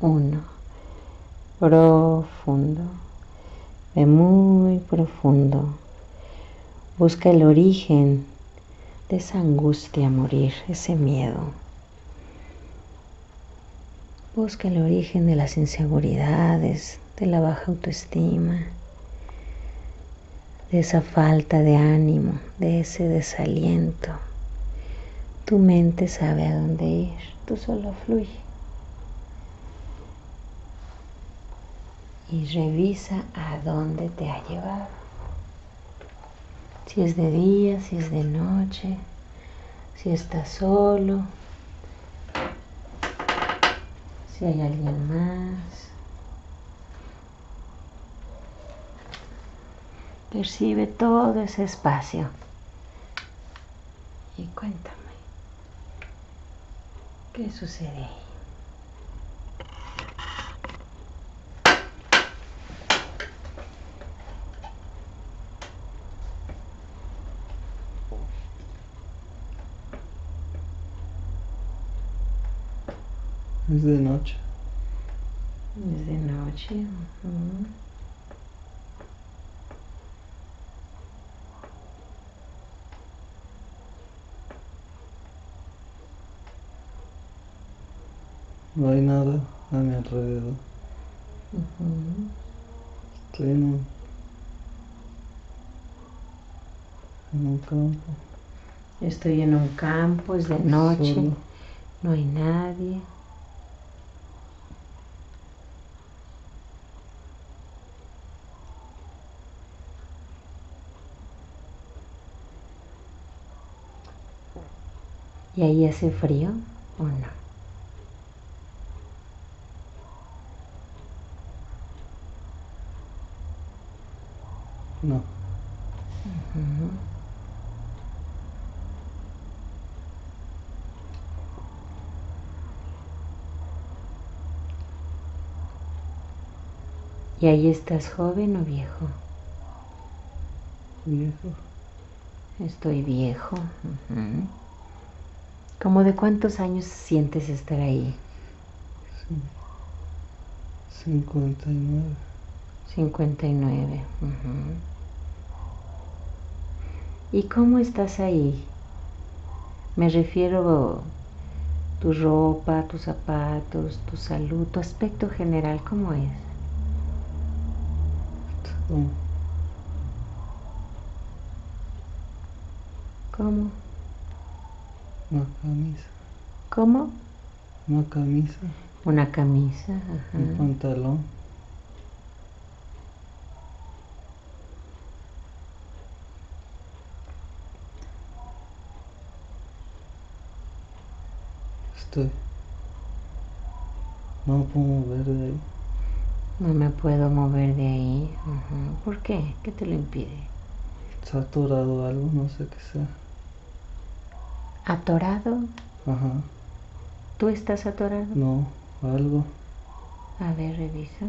Uno. Profundo. Muy profundo. Busca el origen de esa angustia a morir, ese miedo. Busca el origen de las inseguridades, de la baja autoestima, de esa falta de ánimo, de ese desaliento. Tu mente sabe a dónde ir, tú solo fluye. Y revisa a dónde te ha llevado. Si es de día, si es de noche, si estás solo, si hay alguien más. Percibe todo ese espacio y cuéntame, ¿qué sucede Es de noche. Es de noche. ujú. No hay nada a mi alrededor. Ujú. Estoy en un, en un campo. Estoy en un campo, es de noche, solo. no hay nadie. ¿Y ahí hace frío o no? No. ¿Y ahí estás joven o viejo? viejo. Estoy viejo. ujú. ¿Cómo de cuántos años sientes estar ahí? Sí. 59. 59. ujú. ¿Y cómo estás ahí? Me refiero tu ropa, tus zapatos, tu salud, tu aspecto general, ¿cómo es? Como ¿Cómo? Una camisa. ¿Cómo? Una camisa, Una camisa. un ajá. pantalón. Estoy. No me puedo mover de ahí. No me puedo mover de ahí. ujú. ¿Por qué? ¿Qué te lo impide? Está atorado algo, no sé qué sea. ¿Atorado? Ajá. ¿Tú estás atorado? No, algo. A ver, revisa.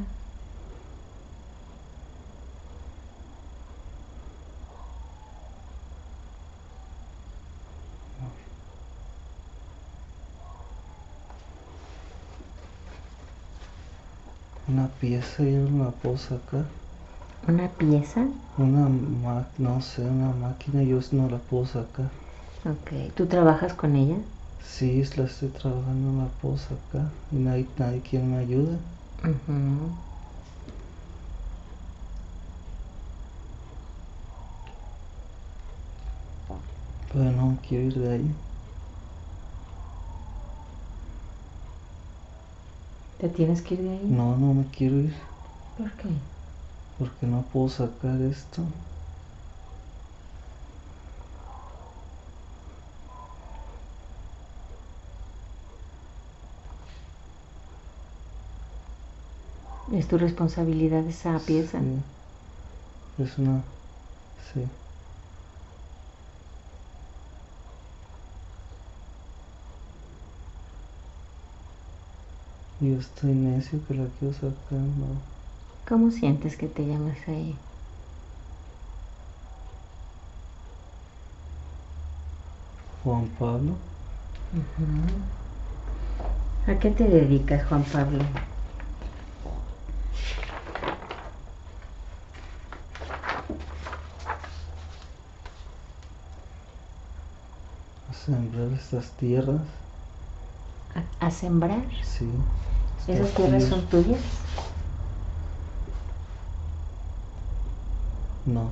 Una pieza y una posa acá. ¿Una pieza? Una ma no sé, una máquina, yo no la puedo sacar. Ok. ¿Tú trabajas con ella? Sí, la estoy trabajando en la posa acá y nadie, nadie quien me ayude. Ujú. Pero no quiero ir de ahí. ¿Te tienes que ir de ahí? No, no me quiero ir ¿Por qué? porque no puedo sacar esto. ¿Es tu responsabilidad esa pieza? Sí. Es una... Sí. Yo estoy necio que la quiero sacar, no. ¿Cómo sientes que te llamas ahí? Juan Pablo. ¿A qué te dedicas, Juan Pablo? Sembrar estas tierras. ¿A, a sembrar? Sí. ¿Esas tierras son tuyas? No.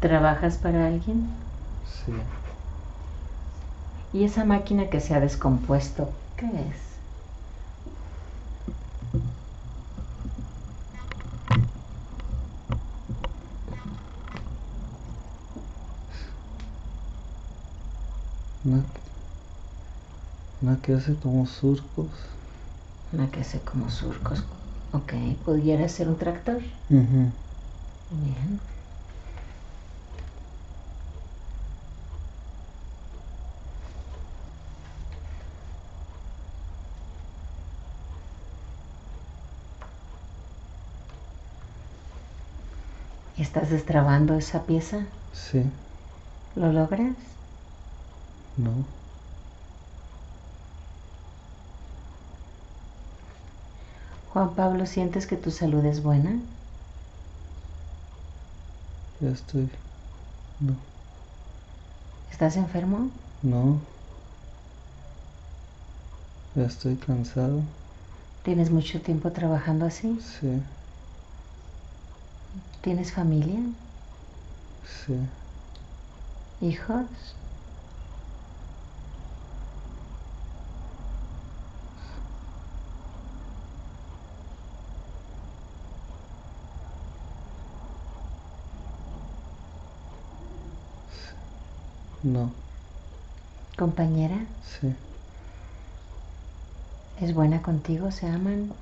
¿Trabajas para alguien? Sí. ¿Y esa máquina que se ha descompuesto, qué es? Una, una que hace como surcos. Una que hace como surcos. Ok, ¿pudiera ser un tractor? Ujú. Bien. ¿Estás destrabando esa pieza? Sí. ¿Lo logras? No. Juan Pablo, ¿sientes que tu salud es buena? Ya estoy. No. ¿Estás enfermo? No. Ya estoy cansado. ¿Tienes mucho tiempo trabajando así? Sí. ¿Tienes familia? Sí. ¿Hijos? No. ¿Compañera? Sí. ¿Es buena contigo? ¿Se aman?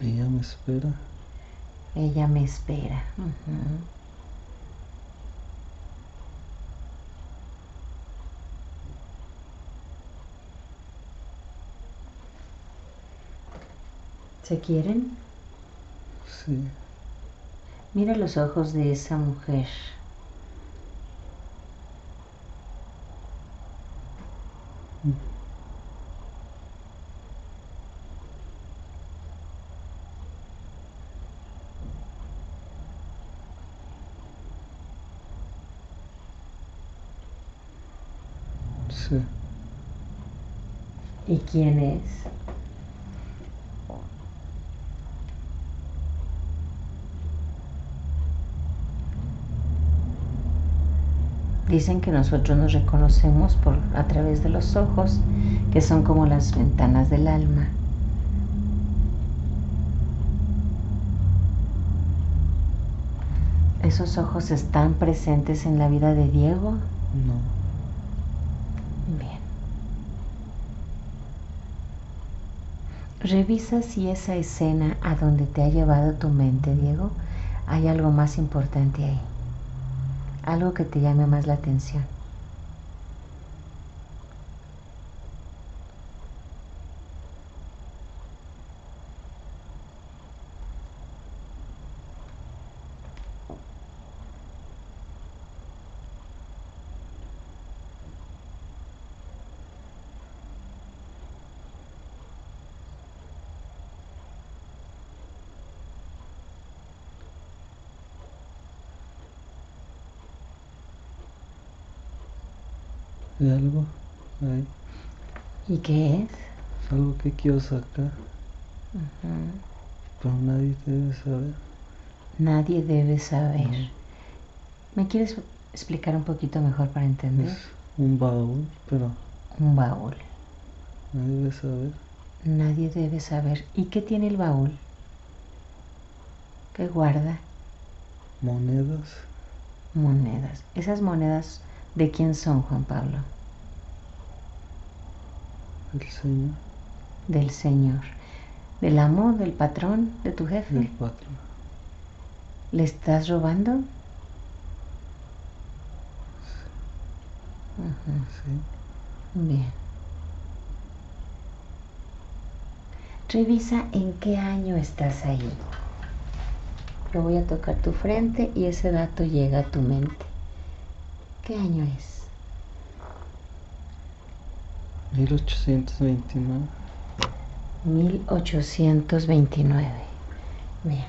Ella me espera. Ella me espera. ¿Se quieren? Sí. Mira los ojos de esa mujer. Sí. ¿Y quién es? Dicen que nosotros nos reconocemos por a través de los ojos, que son como las ventanas del alma. ¿Esos ojos están presentes en la vida de Diego? No. Bien. Revisa si esa escena a donde te ha llevado tu mente, Diego, hay algo más importante ahí. Algo que te llame más la atención. Hay algo ahí. ¿Y qué es? Algo que quiero sacar, pero nadie debe saber. Nadie debe saber. No. ¿Me quieres explicar un poquito mejor para entender? Es un baúl, pero Un baúl. nadie debe saber. Nadie debe saber. ¿Y qué tiene el baúl? ¿Qué guarda? Monedas, Monedas. ¿Esas monedas de quién son, Juan Pablo? el Señor, Del Señor. ¿Del amo, del patrón, de tu jefe? el patrón. ¿Le estás robando? Ujú, Sí. Bien. Revisa en qué año estás ahí. Yo voy a tocar tu frente y ese dato llega a tu mente. ¿Qué año es? 1829. 1829. Bien.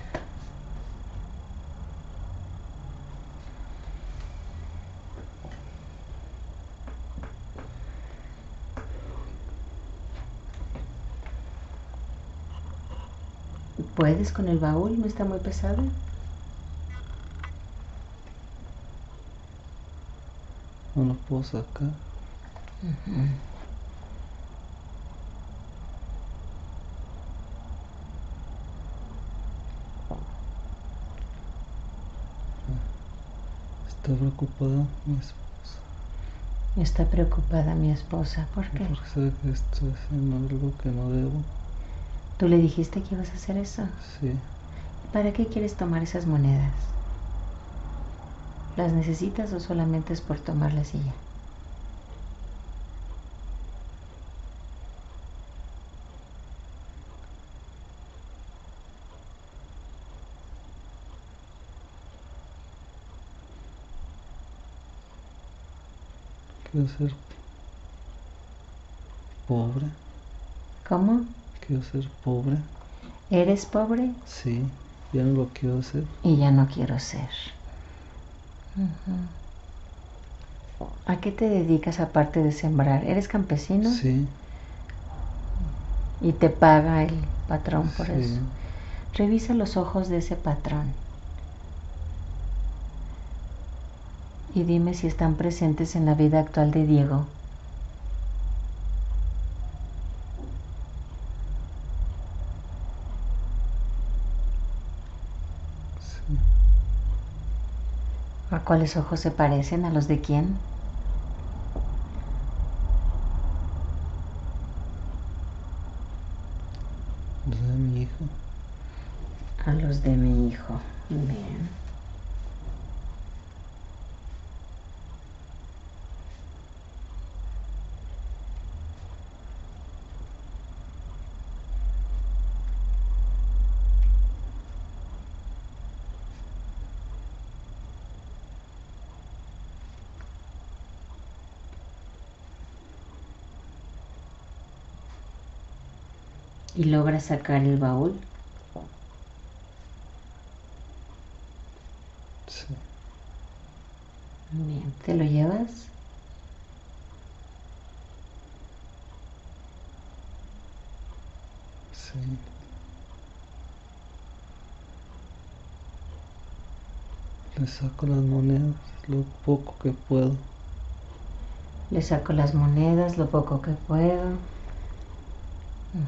¿Puedes con el baúl? ¿No está muy pesado? No lo puedo sacar. Está preocupada mi esposa. Está preocupada mi esposa. ¿Por qué? Porque sabe que estoy haciendo algo que no debo. ¿Tú le dijiste que ibas a hacer eso? Sí. ¿Para qué quieres tomar esas monedas? ¿Las necesitas o solamente es por tomarlas y ya? Quiero ser pobre. ¿Cómo? Quiero ser pobre. ¿Eres pobre? Sí. Ya no lo quiero hacer. Y ya no quiero ser. ¿A qué te dedicas aparte de sembrar? ¿Eres campesino? Sí. Y te paga el patrón por sí. eso. Revisa los ojos de ese patrón. Y dime si están presentes en la vida actual de Diego. Sí. ¿A cuáles ojos se parecen? ¿A los de quién? Los de mi hijo. A los de mi hijo. Bien. ¿Y logras sacar el baúl? Sí. Bien. ¿Te lo llevas? Sí. Le saco las monedas, lo poco que puedo. Le saco las monedas, lo poco que puedo. ¿Se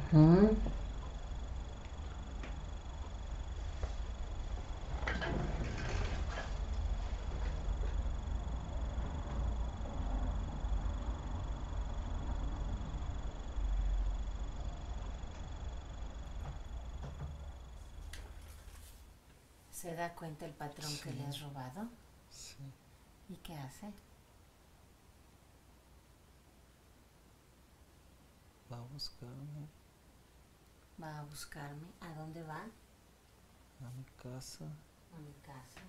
da cuenta el patrón que le has robado? Sí. ¿Y qué hace? Va a buscarme Va a buscarme. ¿A dónde va? a mi casa. A mi casa.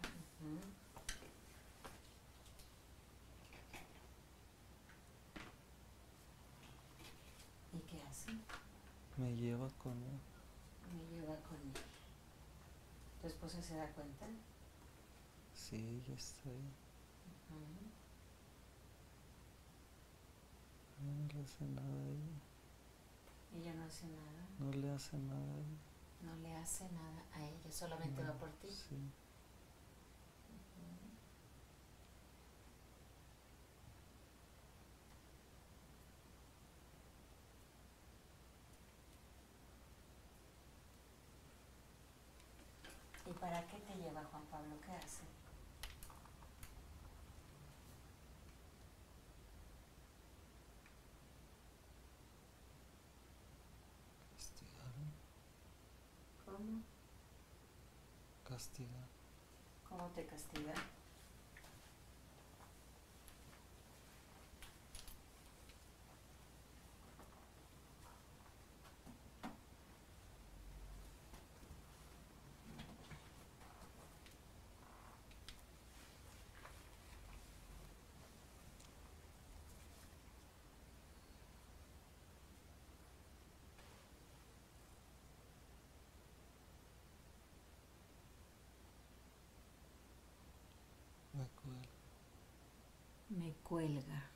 ¿Y qué hace? Me lleva con él. Me lleva con él. ¿Tu esposa se da cuenta? Sí, está ahí. Ujú. No le hace nada a ella. Ella no hace nada. No le hace nada a ella. No le hace nada a ella. Solamente va por ti. Sí. ¿Y para qué te lleva Juan Pablo? ¿Qué hace? ¿Cómo? Castigar. ¿Cómo te castiga? Me cuelga.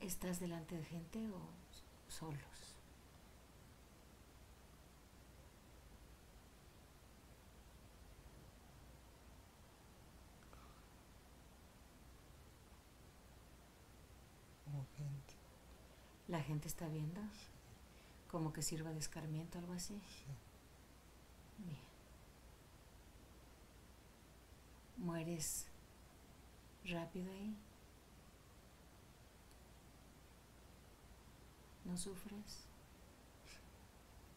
¿Estás delante de gente o solos? Como gente. ¿La gente está viendo? Como que sirva de escarmiento, algo así. Sí. Bien. ¿Mueres rápido ahí? ¿No sufres?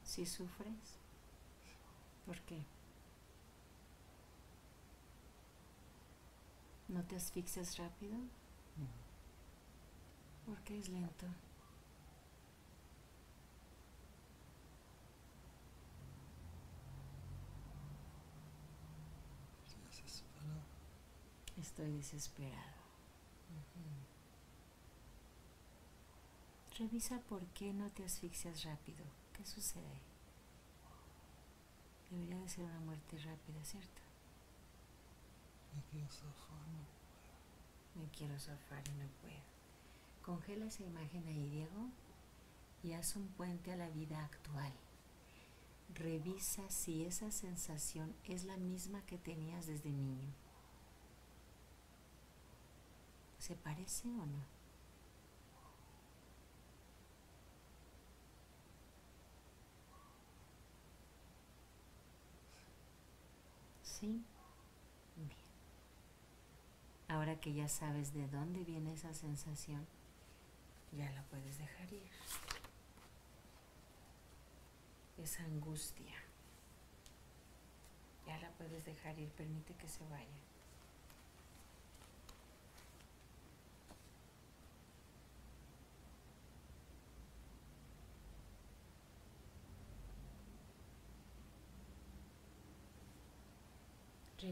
¿Sí sufres? ¿Por qué? ¿No te asfixias rápido? No. ¿Por qué es lento? Desesperado. Estoy desesperado. Revisa por qué no te asfixias rápido. ¿Qué sucede? Debería de ser una muerte rápida, ¿cierto? Me quiero zafar, no Me quiero zafar y no puedo. Congela esa imagen ahí, Diego, y haz un puente a la vida actual. Revisa si esa sensación es la misma que tenías desde niño. ¿Se parece o no? ¿Sí? Bien. Ahora que ya sabes de dónde viene esa sensación, ya la puedes dejar ir. Esa angustia. Ya la puedes dejar ir, permite que se vaya.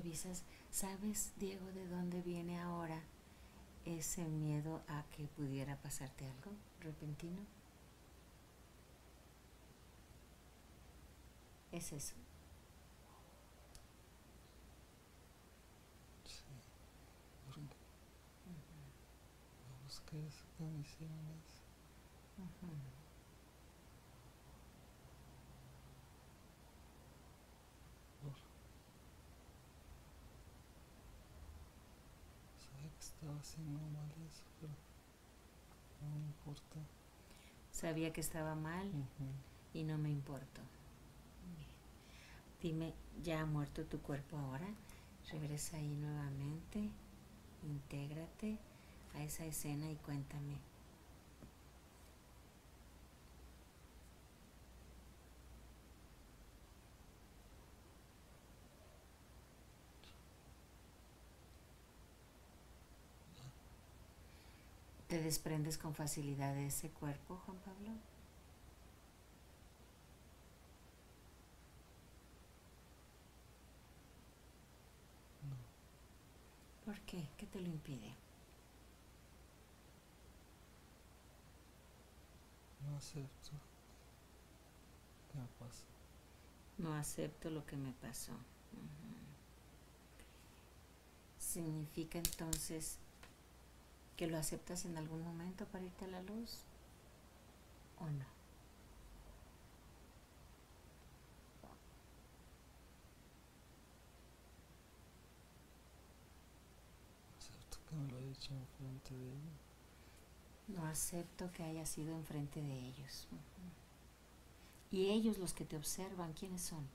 Revisas, ¿sabes, Diego, de dónde viene ahora ese miedo a que pudiera pasarte algo repentino? Es eso. Sí. Porque voy a buscar esa camiseta. Ujú. Por... Sabía que estaba haciendo mal eso, pero no me importa. Sabía que estaba mal y no me importó. Dime, ¿ya ha muerto tu cuerpo ahora? Regresa ahí nuevamente, intégrate a esa escena y cuéntame. ¿Te desprendes con facilidad de ese cuerpo, Juan Pablo? No, ¿Por qué? ¿Qué te lo impide? no acepto que me pasa. No acepto lo que me pasó. ¿Significa entonces que lo aceptas en algún momento para irte a la luz? ¿O no? Acepto que me lo he dicho enfrente de ella. No acepto que haya sido enfrente de ellos. Y ellos los que te observan, ¿quiénes son?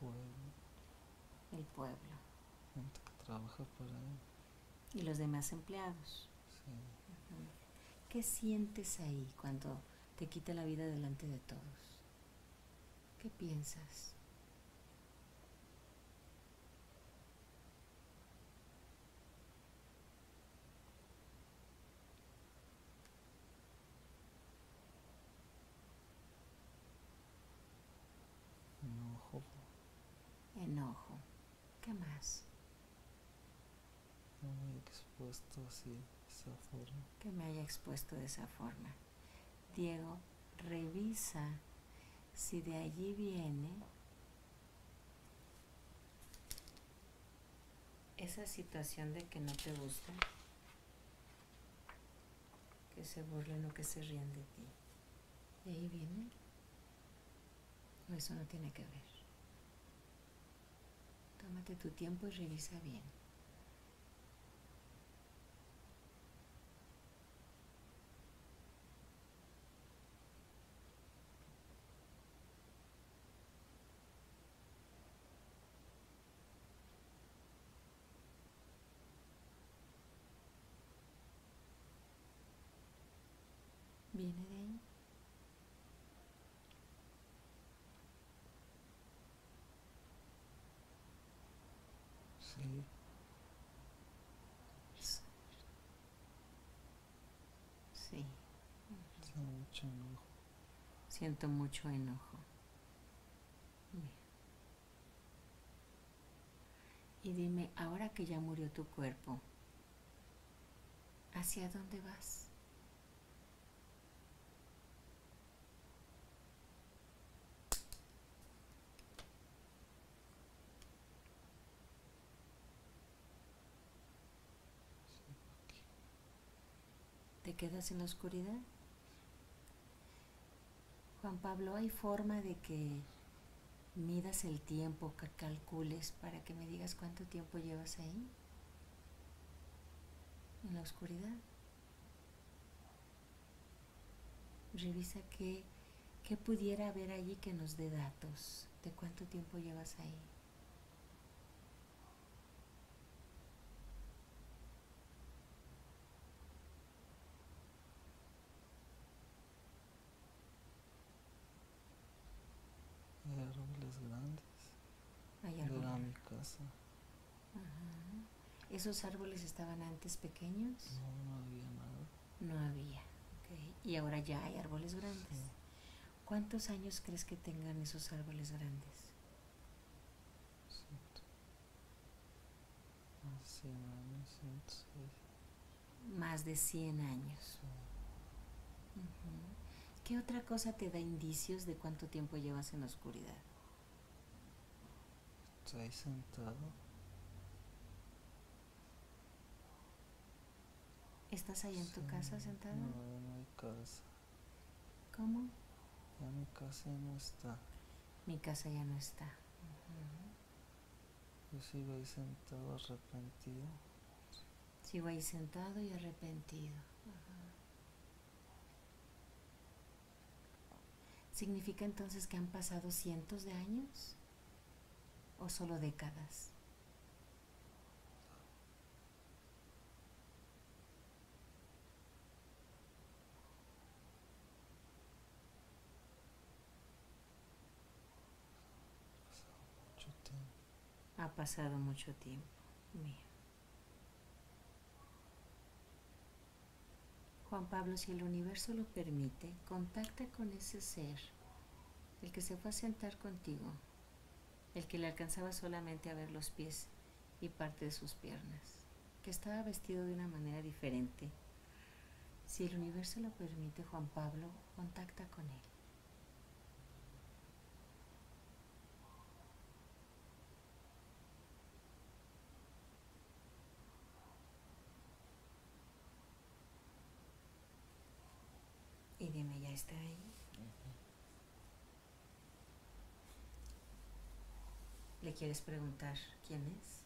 Pueblo, El pueblo. gente trabaja para él. Y los demás empleados. Sí. ¿Qué sientes ahí cuando te quita la vida delante de todos? ¿Qué piensas? Enojo, Enojo. ¿Qué más? no me he Que me haya expuesto de esa forma. Diego, revisa si de allí viene esa situación de que no te gusta, que se burlen o que se ríen de ti. ¿De ahí viene? ¿O eso no tiene que ver? Tómate tu tiempo y revisa bien. ¿Viene de ahí? Sí. Sí, Está mucho enojo. siento mucho enojo. Y dime, ahora que ya murió tu cuerpo, ¿hacia dónde vas? ¿Te quedas en la oscuridad? Juan Pablo, ¿hay forma de que midas el tiempo, que calcules para que me digas cuánto tiempo llevas ahí? En la oscuridad. Revisa qué, qué pudiera haber allí que nos dé datos de cuánto tiempo llevas ahí. Hay árboles grandes. Hay Era árboles. mi casa. Ajá. ¿Esos árboles estaban antes pequeños? No, no había nada. No había. Y ahora ya hay árboles grandes. Sí. ¿Cuántos años crees que tengan esos árboles grandes? Ciento. Más de 100 años, 106. Más de 100 años. Sí. Ujú. ¿Qué otra cosa te da indicios de cuánto tiempo llevas en la oscuridad? Estoy ahí sentado. ¿Estás ahí en tu Sí. casa sentado? No, no hay casa. ¿Cómo? Ya mi casa ya no está. Mi casa ya no está. Yo sigo ahí sentado arrepentido. Sigo ahí sentado y arrepentido. ¿Significa entonces que han pasado cientos de años? ¿O solo décadas? Ha pasado mucho tiempo. Juan Pablo, si el universo lo permite, contacta con ese ser, el que se fue a sentar contigo, el que le alcanzaba solamente a ver los pies y parte de sus piernas, que estaba vestido de una manera diferente. Si el universo lo permite, Juan Pablo, contacta con él. Y dime, ¿ya está ahí? ¿Le quieres preguntar quién es?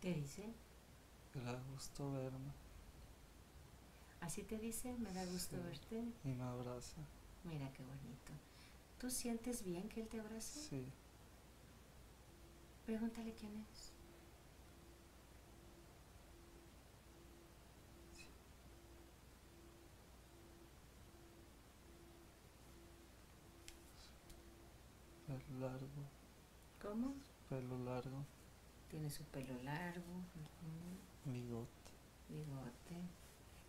¿Te dice? Me da gusto verme Así te dice, me da gusto Sí. verte. y me abraza. Mira qué bonito. ¿Tú sientes bien que él te abrace? Sí, Pregúntale quién es. pelo largo, ¿Cómo? pelo largo, Tiene su pelo largo, ujú, bigote. bigote.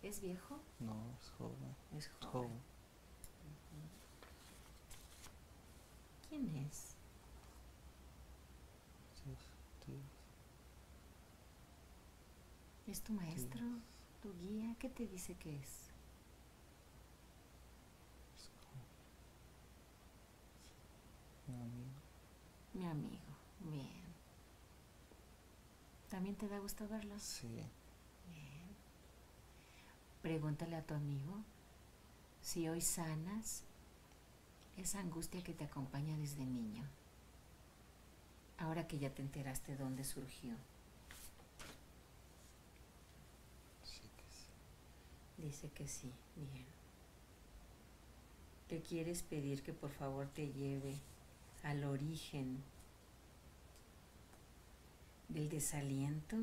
¿Es viejo? No, es joven. Es joven. Joven. ¿Quién es? ¿Es tu maestro? ¿Tu guía? ¿Qué te dice que es? Mi amigo. Mi amigo. Bien. ¿También te da gusto verlos? Sí. Pregúntale a tu amigo si hoy sanas esa angustia que te acompaña desde niño. Ahora que ya te enteraste dónde surgió. sí que sí. Dice que sí, bien. ¿Te quieres pedir que por favor te lleve al origen del desaliento,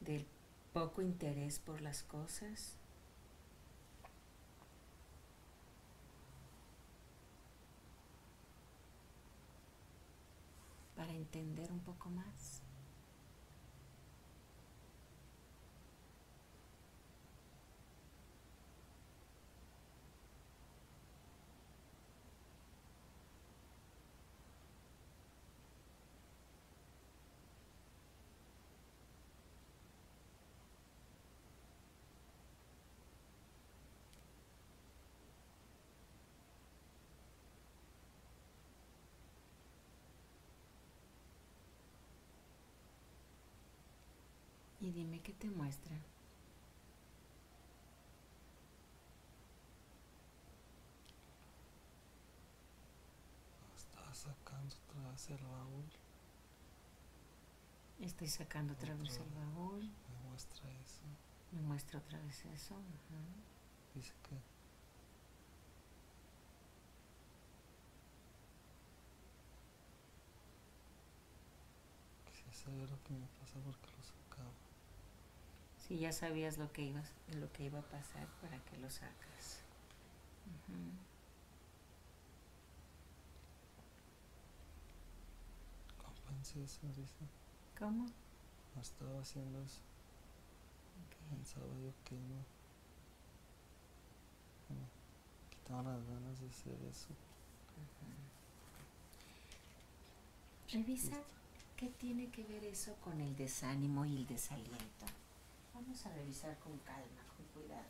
del poco interés por las cosas? Para entender un poco más. Y dime qué te muestra. Estaba sacando otra vez el baúl. Estoy sacando otra vez el baúl. Me muestra eso. Me muestra otra vez eso. ajá. Dice que saber lo que me pasa porque lo sacaba. Si ya sabías lo que ibas, lo que iba a pasar, ¿para que lo sacas? Ujú. Compense eso, dice. ¿Cómo? No estaba haciendo eso. Ok. Pensaba yo que no. Me quitaban las ganas de hacer eso. Revisa qué tiene que ver eso con el desánimo y el desaliento. Vamos a revisar con calma, con cuidado.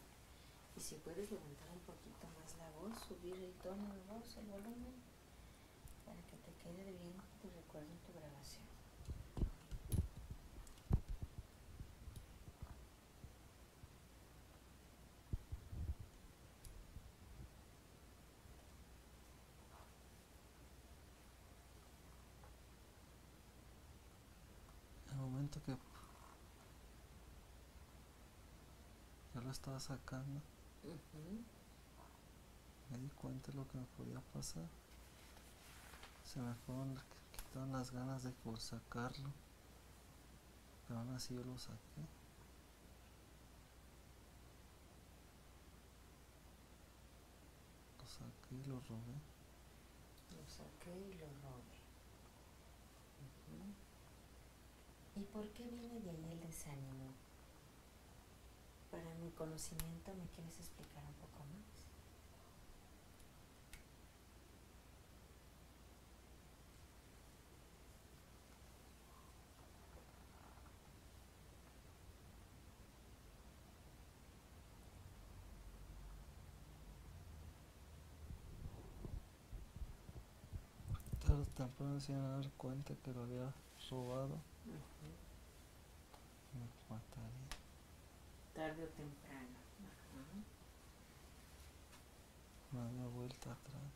Y si puedes levantar un poquito más la voz, subir el tono de voz, el volumen, para que te quede bien tu recuerdo grabación. El momento que ya lo estaba sacando, me di cuenta de lo que me podía pasar. Se me fueron, quitaron las ganas de por sacarlo. Pero aún así yo lo saqué. Lo saqué y lo robé. Lo saqué y lo robé. ¿Y por qué viene de ahí el desánimo? Para mi conocimiento, ¿me quieres explicar un poco más? Tarde temprano se iban a dar cuenta que lo había robado. Me. Tarde o temprano. Ajá. No había vuelta atrás.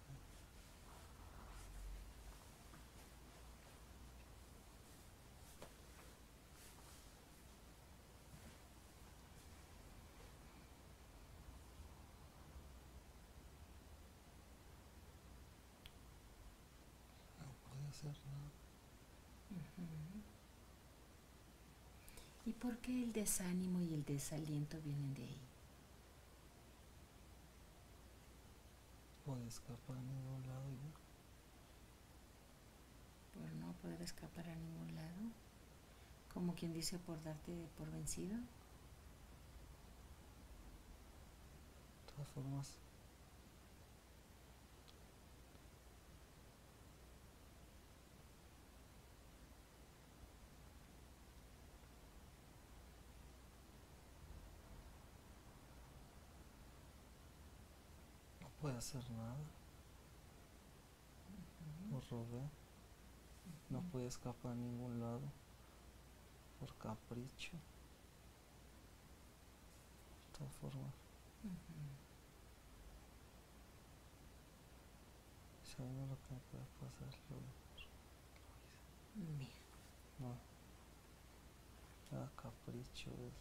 No hacer nada. Ujú. ¿Y por qué el desánimo y el desaliento vienen de ahí? Podía escapar a ningún lado ya. Por no poder escapar a ningún lado. Como quien dice por darte por vencido. De todas formas, no puede hacer nada. Lo robé. No puede escapar a ningún lado por capricho. De todas formas, sabiendo lo que me puede pasar, lo, lo hice. No. Era capricho, es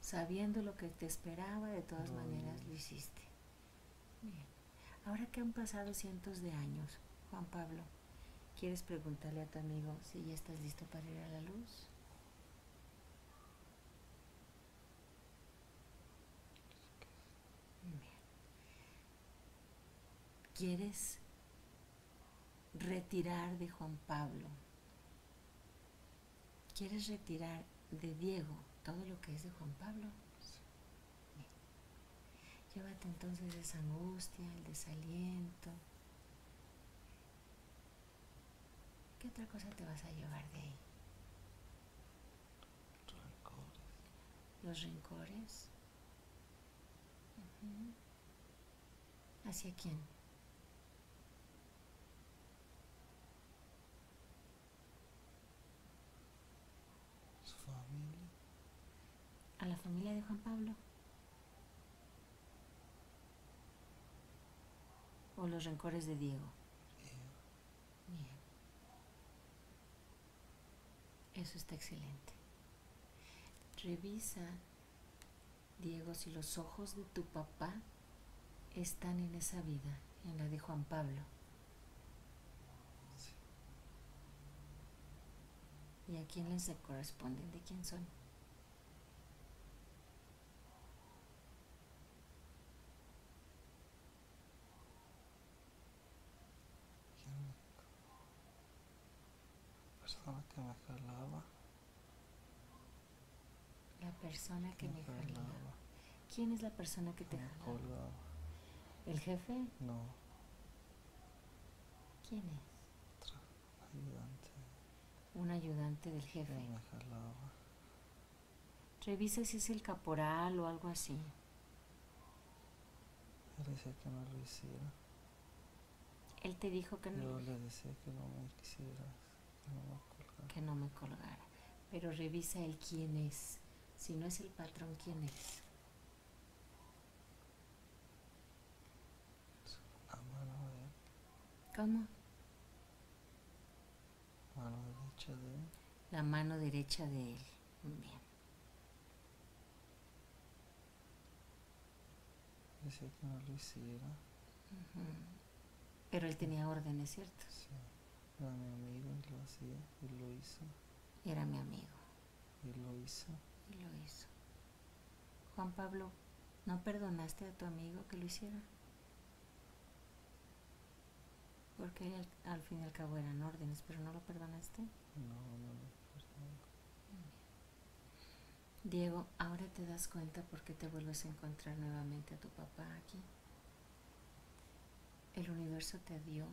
Sabiendo lo que te esperaba, de todas maneras lo hiciste. Bien. Ahora que han pasado cientos de años, Juan Pablo, ¿quieres preguntarle a tu amigo si ya estás listo para ir a la luz? ¿Quieres retirar de Juan Pablo? ¿Quieres retirar de Diego todo lo que es de Juan Pablo? Llévate entonces esa angustia, el desaliento. ¿Qué otra cosa te vas a llevar de ahí? rencores. Los rencores. ¿Hacia quién? Su familia. ¿A la familia de Juan Pablo? ¿O los rencores de Diego? Bien. Eso está excelente. Revisa, Diego, si los ojos de tu papá están en esa vida, en la de Juan Pablo. Sí. ¿Y a quién les corresponden? ¿De quién son? ¿Quién me- persona que me jalaba. La persona que me me jalaba. jalaba. ¿Quién es la persona que te Me jalaba? colgaba. ¿El jefe? No, ¿Quién es? otra ayudante Un ayudante del que jefe. me jalaba. Revisa si es el caporal o algo así. Él decía que no lo hiciera. Él te dijo que no, Yo le decía que no me quisiera, que no. Que no me colgara. Pero revisa el quién es. Si no es el patrón, ¿quién es? La mano de él, ¿Cómo? mano derecha de él. La mano derecha de él. Bien. Decía que no lo hiciera. Pero él tenía órdenes, ¿cierto? Sí. Era mi amigo y lo hacía y lo hizo. Era mi amigo. Y lo hizo. Y lo hizo. Juan Pablo, ¿no perdonaste a tu amigo que lo hiciera? Porque al, al fin y al cabo eran órdenes, pero no lo perdonaste. No, no lo perdonó. Diego, ahora te das cuenta por qué te vuelves a encontrar nuevamente a tu papá aquí. El universo te dio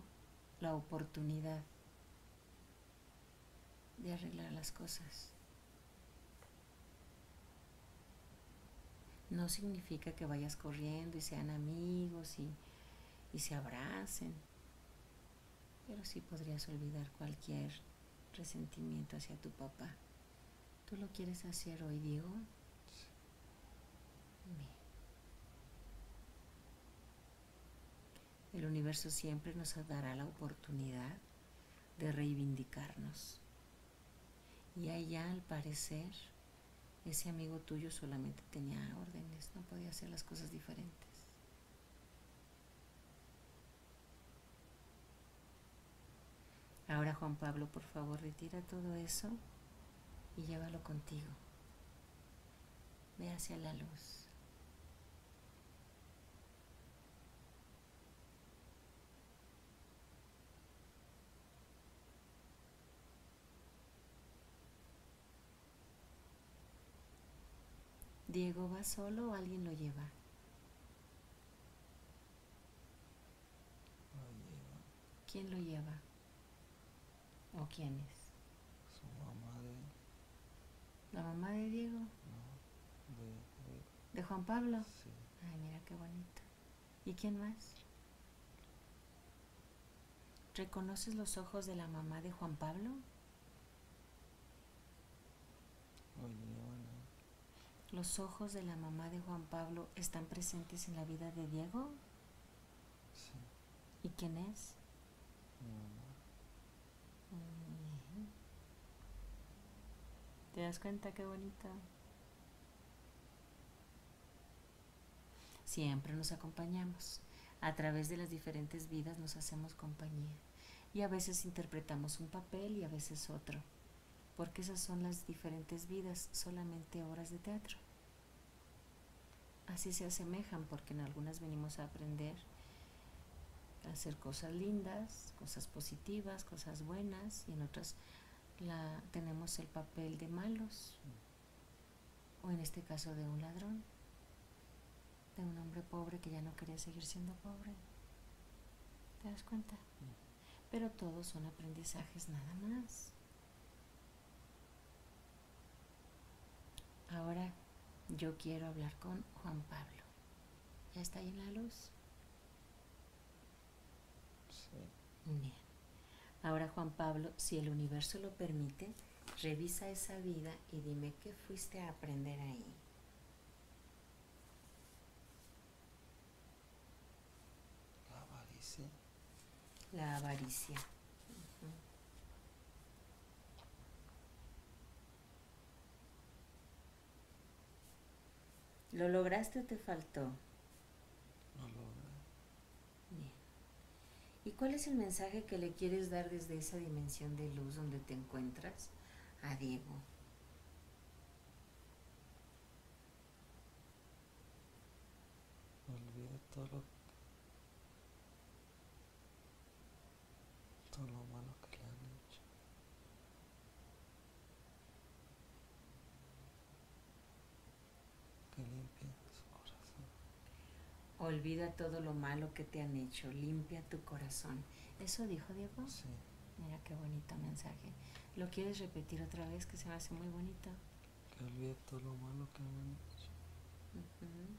la oportunidad de arreglar las cosas. No significa que vayas corriendo y sean amigos y, y se abracen, pero sí podrías olvidar cualquier resentimiento hacia tu papá. ¿Tú lo quieres hacer hoy, Diego? El universo siempre nos dará la oportunidad de reivindicarnos. Y allá, al parecer, ese amigo tuyo solamente tenía órdenes, no podía hacer las cosas diferentes. Ahora, Juan Pablo, por favor, retira todo eso y llévalo contigo. Ve hacia la luz. ¿Diego va solo o alguien lo lleva? ¿Quién lo lleva? ¿O quién es? su mamá de, ¿La mamá de Diego? no, de, de- ¿De Juan Pablo? sí, Ay, mira qué bonito. ¿Y quién más? ¿Reconoces los ojos de la mamá de Juan Pablo? a- ¿Los ojos de la mamá de Juan Pablo están presentes en la vida de Diego? sí, ¿Y quién es? mi mamá, Mm. ¿Te das cuenta qué bonito? Siempre nos acompañamos. A través de las diferentes vidas nos hacemos compañía. Y a veces interpretamos un papel y a veces otro. Porque esas son las diferentes vidas, solamente obras de teatro. Así se asemejan porque en algunas venimos a aprender a hacer cosas lindas, cosas positivas, cosas buenas, y en otras la, tenemos el papel de malos, o en este caso de un ladrón, de un hombre pobre que ya no quería seguir siendo pobre. ¿Te das cuenta? Pero todos son aprendizajes nada más. Ahora yo quiero hablar con Juan Pablo. ¿Ya está ahí en la luz? sí, Bien. Ahora Juan Pablo, si el universo lo permite, revisa esa vida y dime qué fuiste a aprender ahí. la avaricia, La avaricia. ¿Lo lograste o te faltó? no logra, Bien. ¿Y cuál es el mensaje que le quieres dar desde esa dimensión de luz donde te encuentras a Diego? olvida todo lo, todo lo malo que le han hecho, que limpie su corazón, Olvida todo lo malo que te han hecho, limpia tu corazón. ¿Eso dijo Diego? sí, Mira qué bonito mensaje. ¿Lo quieres repetir otra vez que se me hace muy bonito? que olvide todo lo malo que me han hecho, Ujú.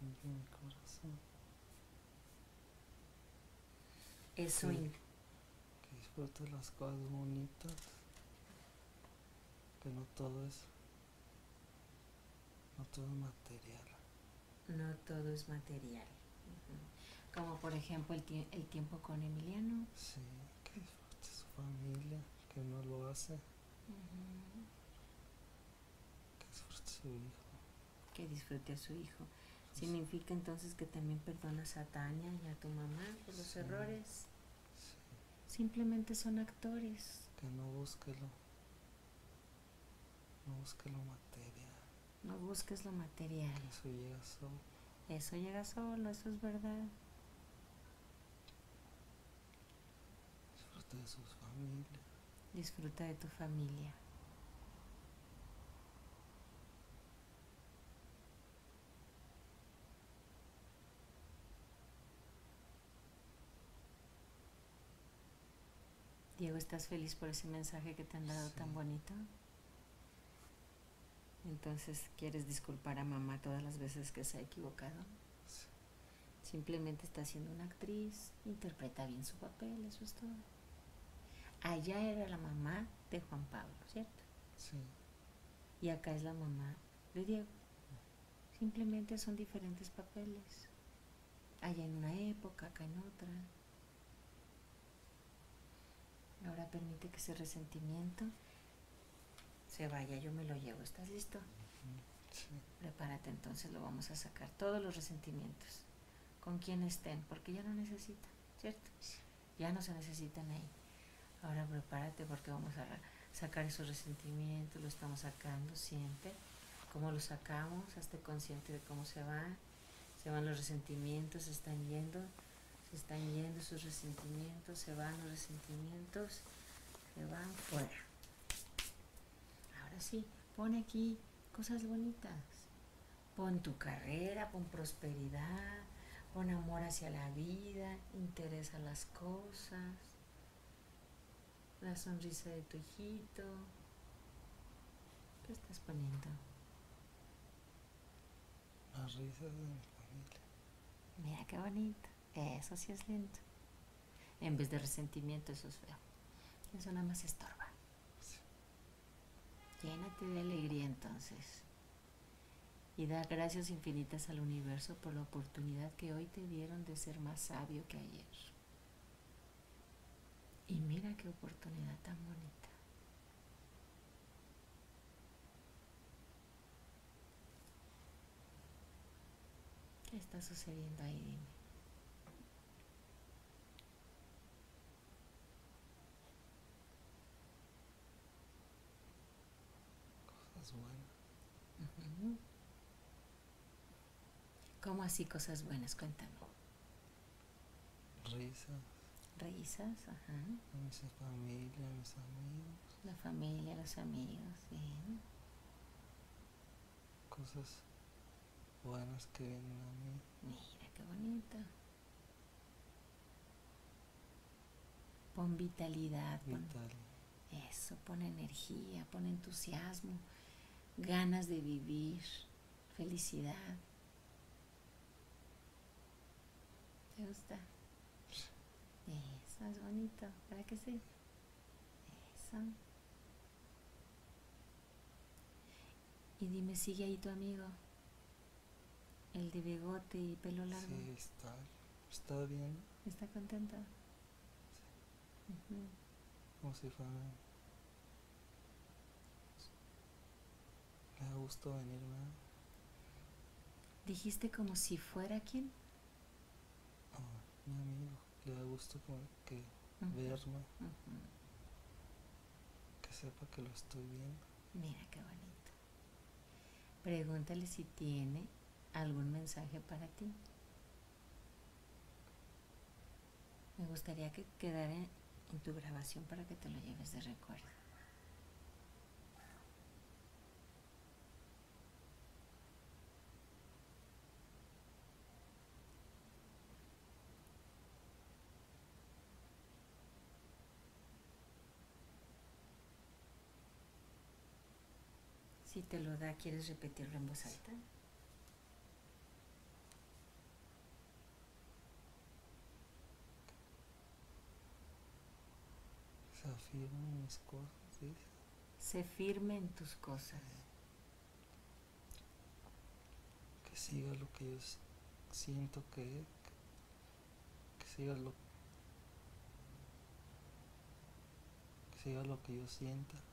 limpie mi corazón, Eso in- que disfrute las cosas bonitas, que no todo es, no todo es material, no todo es material. Como por ejemplo el, tie- el tiempo con Emiliano. sí, que disfrute su familia, que no lo hace, que disfrute su hijo, Que disfrute a su hijo. Significa entonces que también perdonas a Tania y a tu mamá por los Sí. errores. sí, Simplemente son actores. que no busque lo, no busque lo material, No busques lo material. eso llega solo, Eso llega solo, eso es verdad. disfrute de sus familias, Disfruta de tu familia. Diego, ¿estás feliz por ese mensaje que te han dado tan Sí. bonito? Entonces, ¿quieres disculpar a mamá todas las veces que se ha equivocado? sí, Simplemente está siendo una actriz, interpreta bien su papel, eso es todo. Allá era la mamá de Juan Pablo, ¿cierto? sí, Y acá es la mamá de Diego. Simplemente son diferentes papeles. Allá en una época, acá en otra. Ahora permite que ese resentimiento se vaya, yo me lo llevo. ¿Estás listo? sí, Prepárate, entonces lo vamos a sacar. Todos los resentimientos. Con quien estén, porque ya no necesitan, ¿cierto? Ya no se necesitan ahí. Ahora prepárate porque vamos a sacar esos resentimientos, lo estamos sacando, siente cómo lo sacamos, hazte consciente de cómo se van, se van los resentimientos, se están yendo, se están yendo esos resentimientos, se van los resentimientos, se van fuera. Ahora sí, pone aquí cosas bonitas. Pon tu carrera, pon prosperidad, pon amor hacia la vida, interesa las cosas, la sonrisa de tu hijito. ¿Qué estás poniendo? Las risas de mi familia. Mira qué bonito. Eso sí es lindo. En vez de resentimiento, eso es feo. Eso nada más estorba. Llénate de alegría entonces. Y da gracias infinitas al universo por la oportunidad que hoy te dieron de ser más sabio que ayer. Y mira qué oportunidad tan bonita. ¿Qué está sucediendo ahí? Dime. Cosas buenas. Ujú. ¿Cómo así cosas buenas? Cuéntame. Risas. Risas, ajá. A mi familia, a mis amigos. La familia, los amigos, bien. Cosas buenas que vienen a mí. Mira qué bonito. Pon vitalidad, pon Vital. eso, pon energía, pon entusiasmo, ganas de vivir, felicidad. ¿Te gusta? Eso es bonito, ¿verdad que sí? Eso. Y dime, ¿sigue ahí tu amigo? El de bigote y pelo largo. Sí, está. Está bien. ¿Está contento? Ujú. Como si fuera. Le da gusto venirme. Dijiste como si fuera quién? Mi amigo. Le da gusto como que verme. Que sepa que lo estoy viendo. Mira qué bonito. Pregúntale si tiene algún mensaje para ti. Me gustaría que quedara en en tu grabación para que te lo lleves de recuerdo. Si te lo da, ¿quieres repetirlo en voz alta? Se afirman mis cosas, ¿sí? Sé firme en tus cosas. Que siga lo que yo siento que, que, que siga lo que siga lo que yo sienta.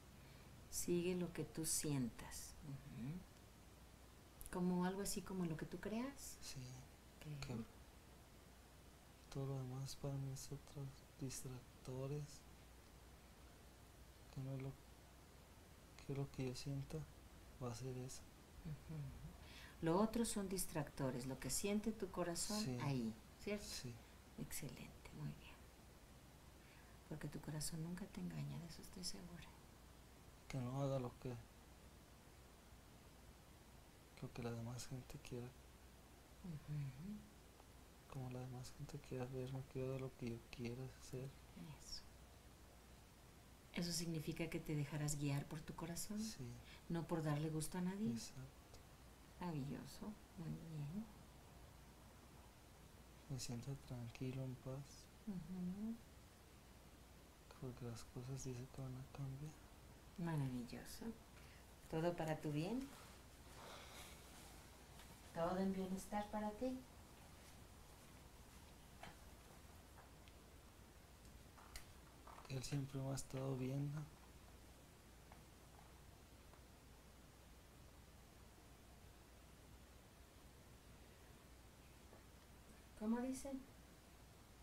Sigue lo que tú sientas. Ujú. Como algo así como lo que tú creas. Sí, que todo lo demás para mí es otros distractores. Que no es lo que lo que yo sienta va a ser eso. Lo otro son distractores, lo que siente tu corazón Sí. ahí, ¿cierto? Sí, Excelente, muy bien. Porque tu corazón nunca te engaña, de eso estoy segura. Que no haga lo que lo que la demás gente quiera, como la demás gente quiera verme, que haga lo que yo quiera hacer. Eso. Eso significa que te dejarás guiar por tu corazón, Sí, no por darle gusto a nadie. exacto. Maravilloso, muy bien. Me siento tranquilo, en paz, porque las cosas dicen que van a cambiar. Maravilloso. Todo para tu bien. Todo en bienestar para ti. Él siempre me ha estado viendo, ¿Cómo dicen?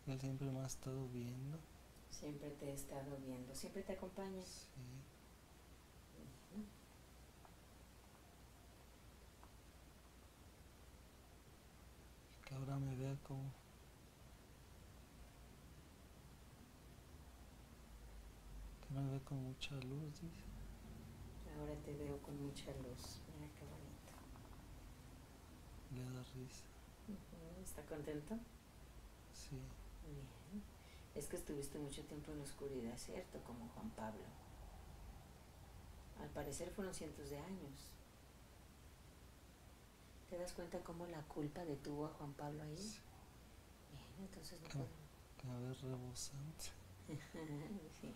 él siempre me ha estado viendo. Siempre te he estado viendo, siempre te acompaña. Sí, que ahora me vea como que me ve con mucha luz, dice. Ahora te veo con mucha luz. Mira le da risa. ¿Está contento? Sí, Bien. Es que estuviste mucho tiempo en la oscuridad, ¿cierto? Como Juan Pablo. Al parecer fueron cientos de años. ¿Te das cuenta cómo la culpa detuvo a Juan Pablo ahí? sí. Bien, entonces no podemos. Cada vez rebosante. Sí.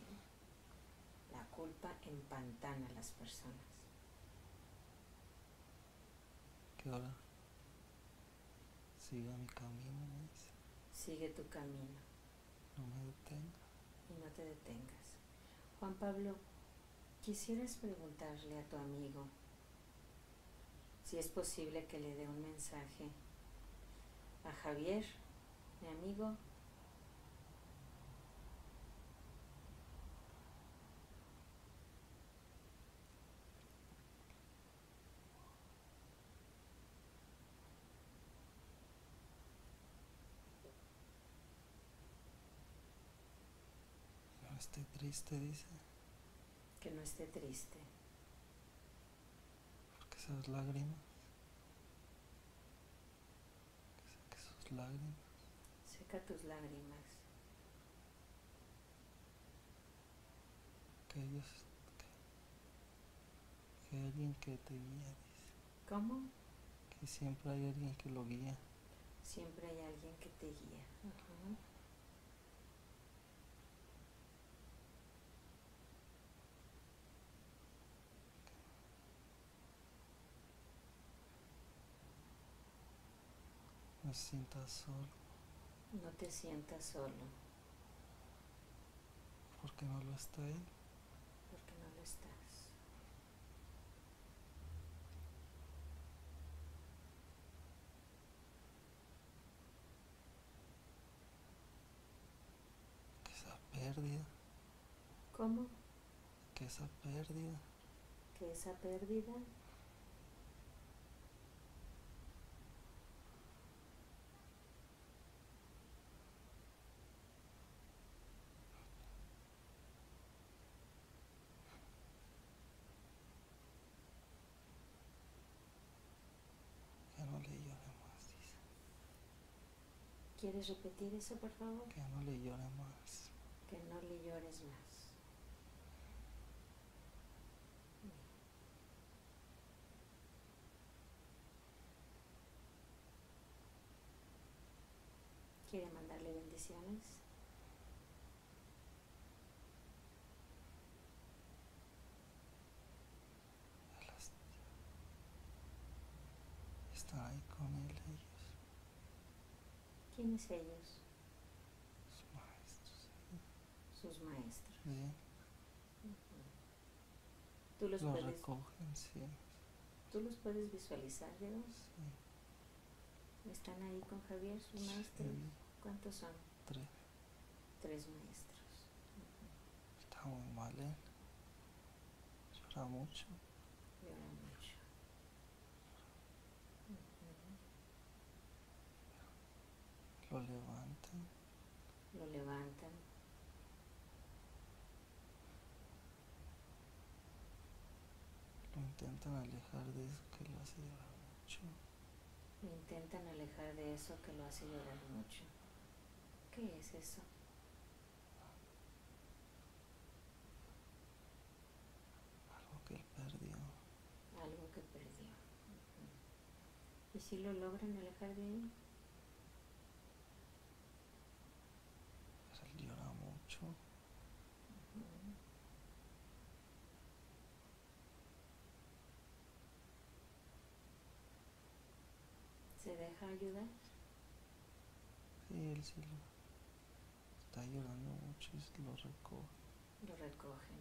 La culpa empantana a las personas. Que ahora siga mi camino. Sigue tu camino No me detenga. y no te detengas. Juan Pablo, quisieras preguntarle a tu amigo si es posible que le dé un mensaje a Javier, mi amigo. No esté triste, dice. que no esté triste. Esas lágrimas. Que saque sus lágrimas. Seca tus lágrimas. Que ellos. Que, que hay alguien que te guía, dice. ¿Cómo? Que siempre hay alguien que lo guía. Siempre hay alguien que te guía. No se sienta solo. No te sientas solo, Porque no lo está él. porque no lo estás. Que esa pérdida. ¿Cómo? Que esa pérdida. Que esa pérdida Que no le llore más, dice. ¿Quieres repetir eso, por favor? Que no le llore más. Que no le llores más. ¿Quiere mandarle bendiciones? Están ahí con él. ¿Quiénes ellos? Sus maestros. Sus maestros. Bien. ¿Tú los, Lo puedes, recogen, sí. ¿Tú los puedes visualizar, Diego? sí. ¿Están ahí con Javier, sus Sí, maestros? ¿Cuántos son? tres. Tres maestros. Está muy mal él. Llora mucho. Llora mucho. Ujú. Lo levantan. Lo levantan. Lo intentan alejar de eso que lo hace llorar mucho. Lo intentan alejar de eso que lo hace llorar mucho. ¿Qué es eso? Algo que él perdió. Algo que perdió. ¿Y si lo logran alejar de ahí? Pero él llora mucho. Ujú. ¿Se deja ayudar? Sí, él sí lo está llorando mucho y se lo recoge. Lo recogen.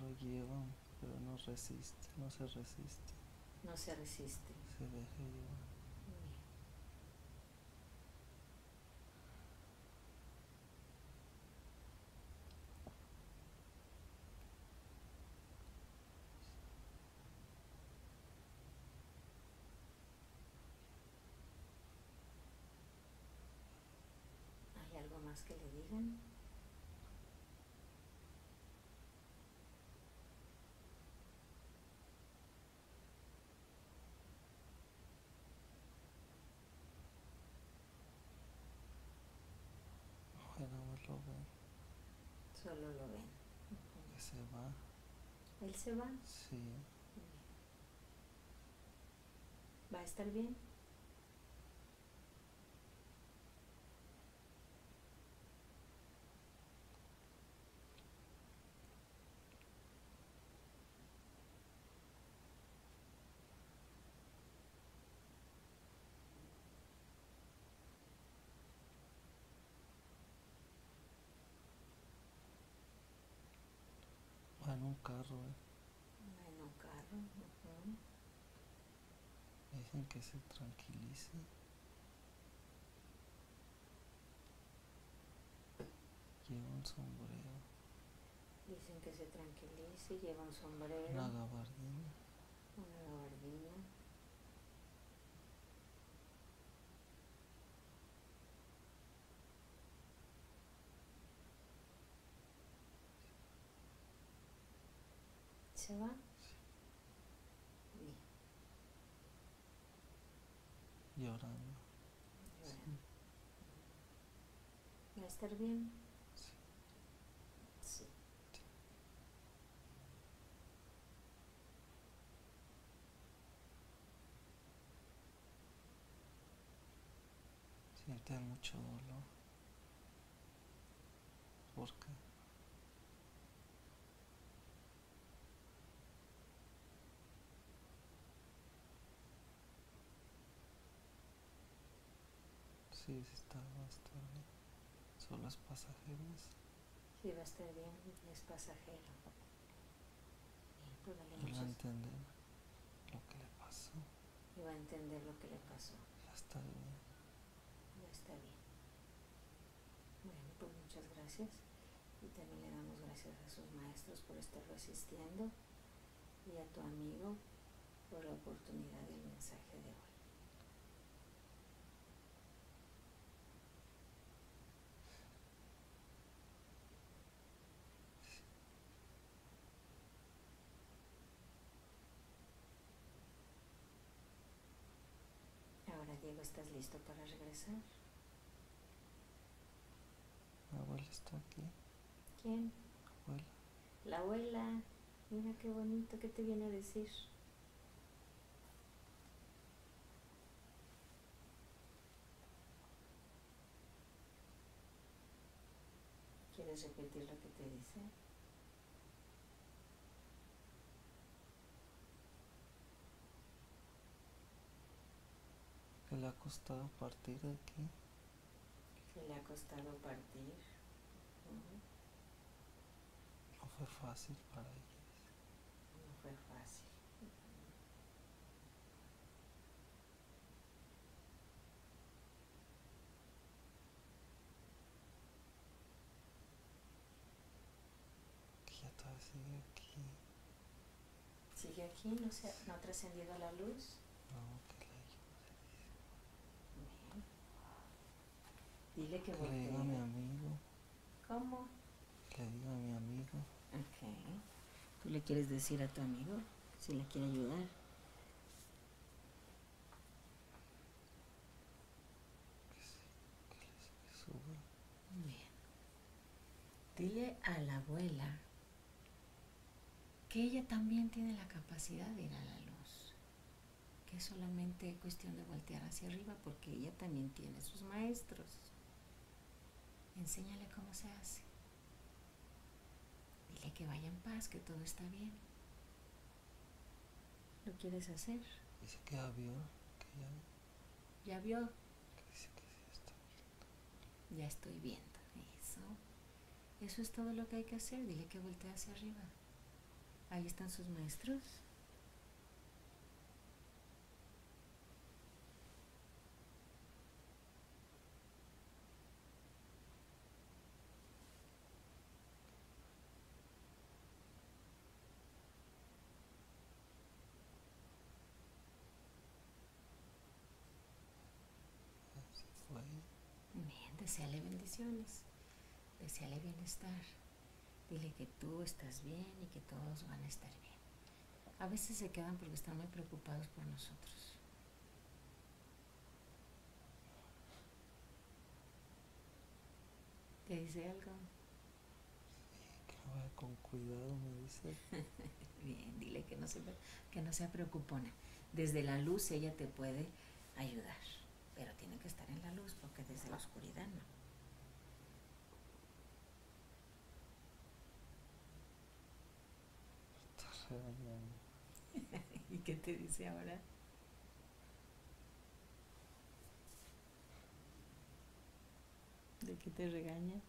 Lo llevan, pero no resiste, no se resiste. No se resiste. Se deja llevar. más que le digan. Ojalá lo ven. Solo lo ven. Que se va. ¿Él se va? Sí. ¿Va a estar bien? Carro, eh. Un carro. ujú. Dicen que se tranquilice. Lleva un sombrero, Dicen que se tranquilice, lleva un sombrero, una gabardina. una gabardina. ¿Se va? Llorando. Bueno. ¿Va a estar bien? Sí. Sí. Siente mucho dolor. ¿Por qué? Sí, está, va a estar bien. Solo es pasajeros. Sí, va a estar bien, es pasajero. Bien, pues va a entender lo que le pasó. y va a entender lo que le pasó. Ya está bien. Ya está bien. Bueno, pues muchas gracias. Y también le damos gracias a sus maestros por estarlo asistiendo y a tu amigo por la oportunidad del mensaje de hoy. Ahora, Diego, ¿estás listo para regresar? Mi abuela está aquí. ¿Quién? Abuela. La abuela. Mira qué bonito, ¿qué te viene a decir? ¿Quieres repetir lo que te dice? Le ha costado partir de aquí. Que le ha costado partir. No fue fácil para ella. No fue fácil. Que ya todavía sigue aquí. ¿Sigue aquí? ¿No, se ha, ¿No ha trascendido la luz? No, que le ayude. Bien. Dile que Que le diga a mi amigo. ¿Cómo? Que le diga a mi amigo. Ok. ¿Tú le quieres decir a tu amigo si le quiere ayudar? Que sí. Que, les, que suba. Bien. Dile a la abuela que ella también tiene la capacidad de ir a la luz. Que es solamente cuestión de voltear hacia arriba porque ella también tiene sus maestros. Enséñale cómo se hace. Dile que vaya en paz, que todo está bien. ¿Lo quieres hacer? Dice que ya vio. Que ya. Ya vio, Que dice que sí está bien. ya estoy viendo. Eso. Eso es todo lo que hay que hacer. Dile que voltee hacia arriba. Ahí están sus maestros. Ya se fue. Bien, deseale bendiciones. Deseale bienestar. Dile que tú estás bien y que todos van a estar bien. A veces se quedan porque están muy preocupados por nosotros. ¿Te dice algo? Vaya con cuidado, me dice. Bien, dile que no, se, que no sea preocupona. Desde la luz ella te puede ayudar, pero tiene que estar en la luz porque desde la oscuridad no. ¿Y qué te dice ahora? ¿De qué te regaña?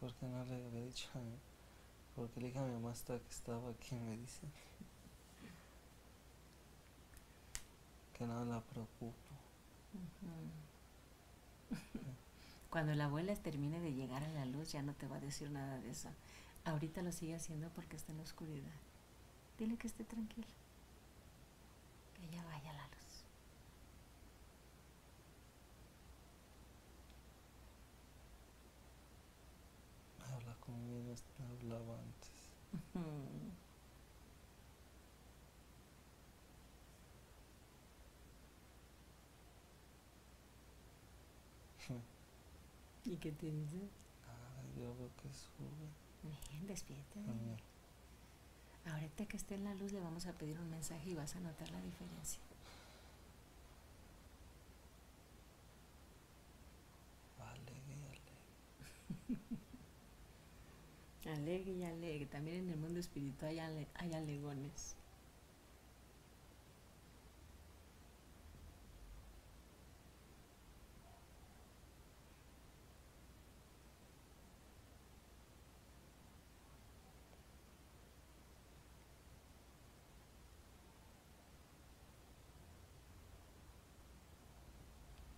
Porque no le había dicho a mí. Porque le dije a mi mamá hasta que estaba aquí, me dice. Que no la preocupo. Cuando la abuela termine de llegar a la luz ya no te va a decir nada de eso. Ahorita lo sigue haciendo porque está en la oscuridad. Dile que esté tranquila. Que ella vaya a la luz. Habla conmigo, hablaba antes. ¿Y qué te dice? Nada, yo veo que sube. Bien, despídete. de a ella. mí. Ahorita que esté en la luz le vamos a pedir un mensaje y vas a notar la diferencia. Alegre, alegre. Alegre y alegre. También en el mundo espiritual hay, ale- hay alegones.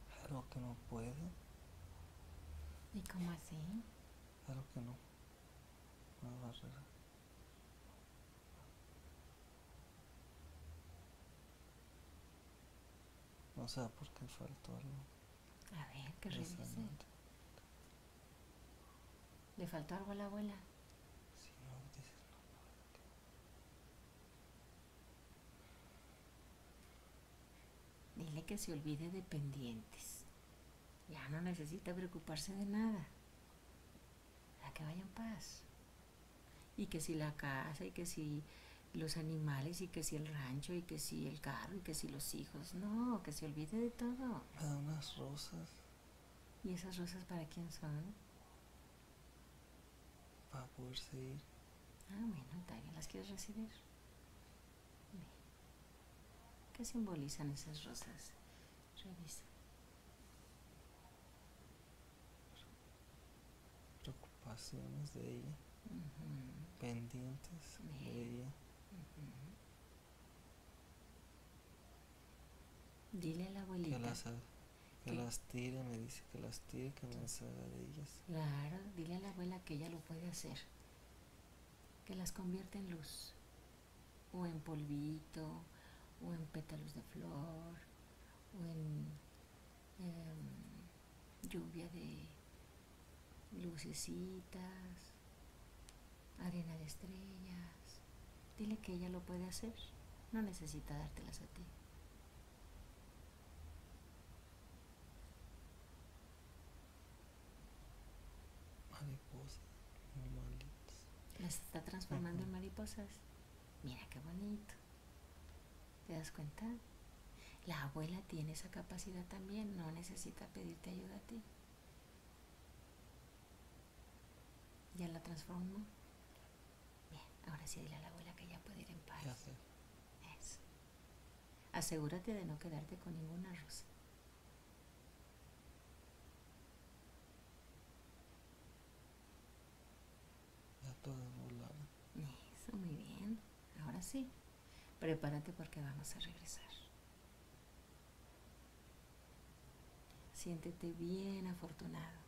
Claro que no puede, ¿Y cómo así? claro que no. Una barrera. No sé por qué faltó algo. A ver, que esa revise. ¿Le faltó algo a la abuela? Si no dices no puedo. Dile que se olvide de pendientes. Ya no necesita preocuparse de nada. A que vaya en paz. Y que si la casa, y que si los animales, y que si el rancho, y que si el carro, y que si los hijos. No, que se olvide de todo. Me da unas rosas ¿Y esas rosas para quién son? para poderse ir. Ah, bueno, también las quieres recibir. ¿Qué simbolizan esas rosas? Revisa. Preocupaciones de ella, pendientes de Bien. ella. ujú. Dile a la Que abuelita. las, que las tire, me dice que las tire, que me deshaga de ellas. Claro, dile a la abuela que ella lo puede hacer. Que las convierte en luz. O en polvito, o en pétalos de flor, o en em, lluvia de lucecitas, arena de estrellas. Dile que ella lo puede hacer. No necesita dártelas a ti. Mariposas. Las está transformando en mariposas. Mira qué bonito. ¿Te das cuenta? La abuela tiene esa capacidad también, no necesita pedirte ayuda a ti. ¿Ya la transformó? Bien, ahora sí dile a la abuela que ya puede ir en paz. Eso. Asegúrate de no quedarte con ninguna rosa. Ya volaron. Eso, muy bien. Ahora sí, prepárate porque vamos a regresar. Siéntete bien afortunado,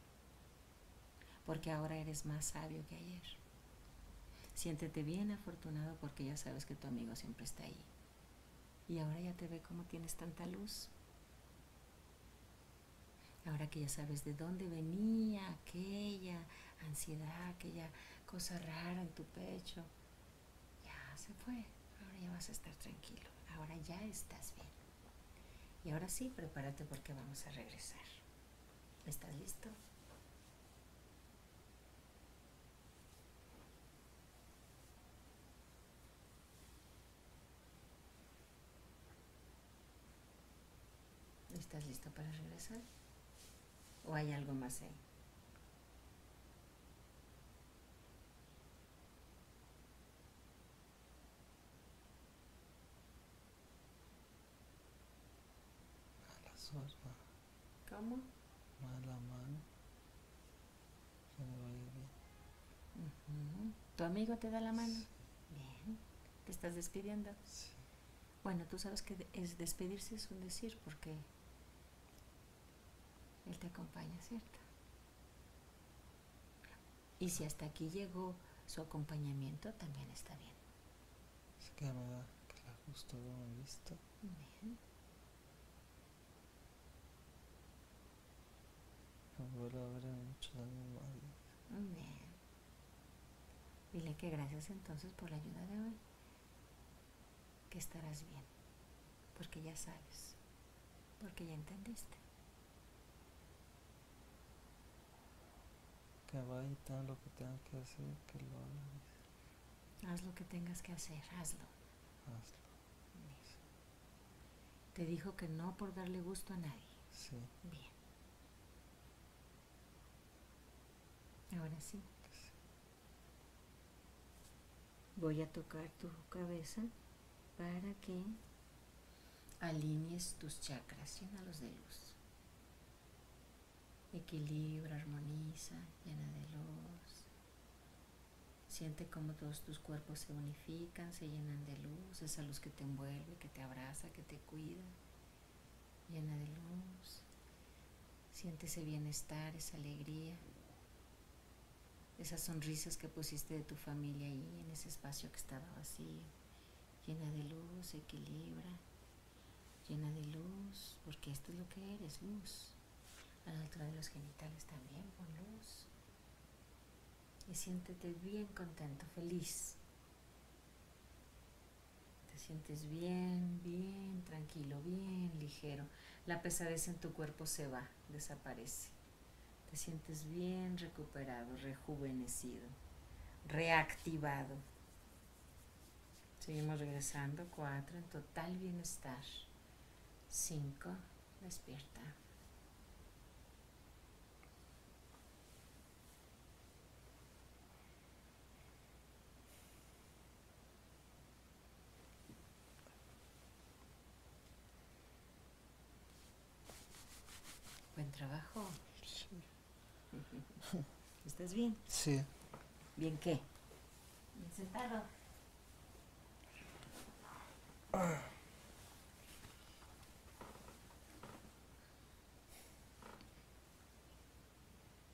porque ahora eres más sabio que ayer. Siéntete bien afortunado porque ya sabes que tu amigo siempre está ahí. Y ahora ya te ve cómo tienes tanta luz. Ahora que ya sabes de dónde venía aquella ansiedad, aquella cosa rara en tu pecho, ya se fue. Ahora ya vas a estar tranquilo. Ahora ya estás bien. Y ahora sí, prepárate porque vamos a regresar. ¿Estás listo? ¿Estás listo para regresar? ¿O hay algo más ahí? Mala suerte, ¿Cómo? mala mano. Que me vaya bien. ¿Tu amigo te da la mano? Bien. ¿Te estás despidiendo? Sí. Bueno, tú sabes que es despedirse es un decir porque él te acompaña, ¿cierto? Y si hasta aquí llegó su acompañamiento, también está bien. Es que me da que la justo haberme visto. Bien. Me vuelve a ver en muchos años más. Bien. Dile que gracias entonces por la ayuda de hoy. Que estarás bien. Porque ya sabes. Porque ya entendiste. Que vaya y tenga lo que tenga que hacer, que lo haga. Haz lo que tengas que hacer, hazlo. Hazlo. Te dijo que no por darle gusto a nadie. Sí, Bien. Ahora sí. Voy a tocar tu cabeza para que alinees tus chakras, llénalos de luz. Equilibra, armoniza, llena de luz. Siente cómo todos tus cuerpos se unifican, se llenan de luz, esa luz que te envuelve, que te abraza, que te cuida, llena de luz. Siente ese bienestar, esa alegría, esas sonrisas que pusiste de tu familia ahí en ese espacio que estaba vacío, llena de luz, equilibra, llena de luz, porque esto es lo que eres, luz. A la altura de los genitales también, con luz. Y siéntete bien contento, feliz. Te sientes bien, bien tranquilo, bien ligero. La pesadez en tu cuerpo se va, desaparece. Te sientes bien recuperado, rejuvenecido, reactivado. Seguimos regresando. Cuatro, en total bienestar. Cinco, despierta. ¿Estás bien? Sí, ¿Bien qué? Bien sentado.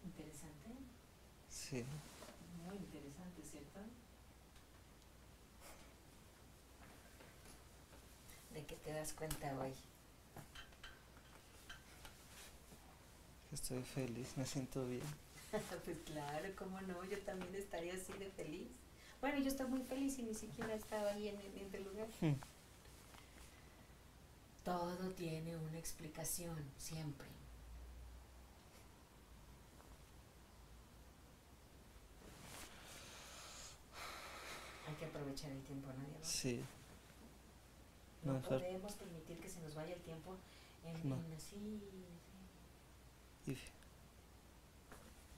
Interesante. sí. Muy interesante, ¿cierto? ¿De qué te das cuenta hoy? Estoy feliz, me siento bien. pues claro, cómo no, yo también estaría así de feliz. Bueno, yo estoy muy feliz y ni siquiera estaba ahí en, en este lugar. Hmm. Todo tiene una explicación, siempre. Hay que aprovechar el tiempo, ¿no, Diego? Sí, No podemos permitir que se nos vaya el tiempo en, No. en así. y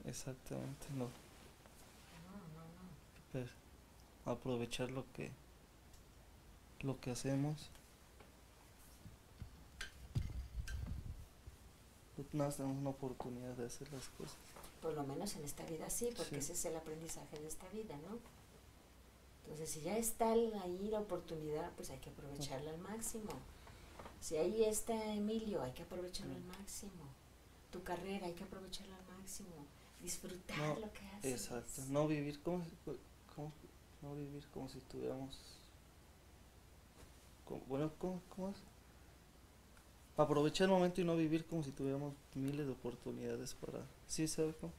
exactamente, no. No, no, no. Pues, aprovechar lo que lo que hacemos. Pues nada, tenemos una oportunidad de hacer las cosas. Por lo menos en esta vida sí, porque Sí. ese es el aprendizaje de esta vida, ¿no? Entonces, si ya está ahí la oportunidad, pues hay que aprovecharla al máximo. Si ahí está Emilio, hay que aprovecharlo al máximo. Tu carrera, hay que aprovecharla al máximo. Disfrutar No, lo que haces. Exacto, no vivir como, si- como- no vivir como si tuviéramos como- bueno, ¿cómo, cómo es? Aprovechar el momento y no vivir como si tuviéramos miles de oportunidades para, ¿sí sabe cómo?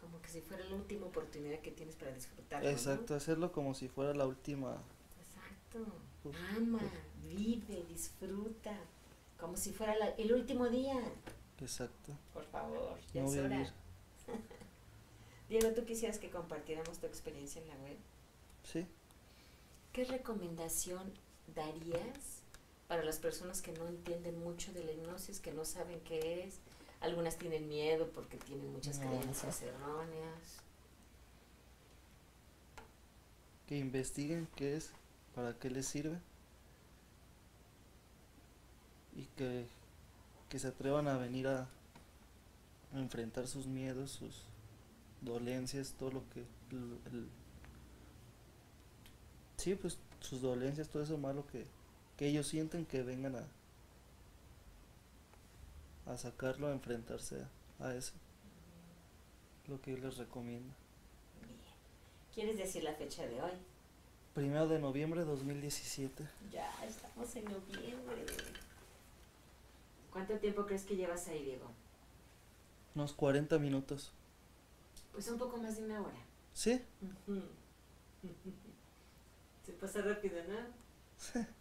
Como que si fuera la última oportunidad que tienes para disfrutarlo. ¿no? Exacto, hacerlo como si fuera la última. Exacto. Uf, Ama, uf. vive, disfruta. Como si fuera la- el último día. Exacto. Por favor, ya No es hora. Diego, ¿tú quisieras que compartiéramos tu experiencia en la web? Sí. ¿Qué recomendación darías para las personas que no entienden mucho de la hipnosis, que no saben qué es. Algunas tienen miedo porque tienen muchas No. creencias erróneas. Que investiguen qué es, para qué les sirve. Y que, que se atrevan a venir a, a enfrentar sus miedos, sus dolencias, todo lo que... el- el- sí, pues sus dolencias, todo eso malo que, que ellos sienten que vengan a, a sacarlo, a enfrentarse a, a eso. Lo que yo les recomiendo. Bien. ¿Quieres decir la fecha de hoy? Primero de noviembre de 2017. Ya estamos en noviembre. ¿Cuánto tiempo crees que llevas ahí, Diego? Unos 40 minutos. Pues un poco más de una hora. ¿Sí? Se pasa rápido, ¿no?